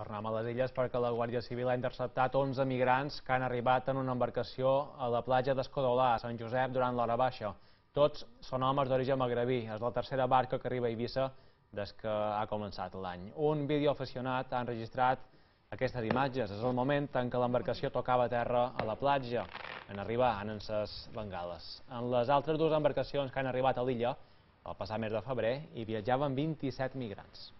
Tornem a les illes perquè la Guàrdia Civil ha interceptat 11 migrants que han arribat en una embarcació a la platja d'Escodolà, a Sant Josep, durant l'hora baixa. Tots són homes d'origen magrebí. És la tercera barca que arriba a Eivissa des que ha començat l'any. Un vídeo aficionat ha enregistrat aquestes imatges. És el moment en què l'embarcació tocava terra a la platja. En arribar han ses bengales. En les altres dues embarcacions que han arribat a l'illa, el passat mes de febrer, hi viatjaven 27 migrants.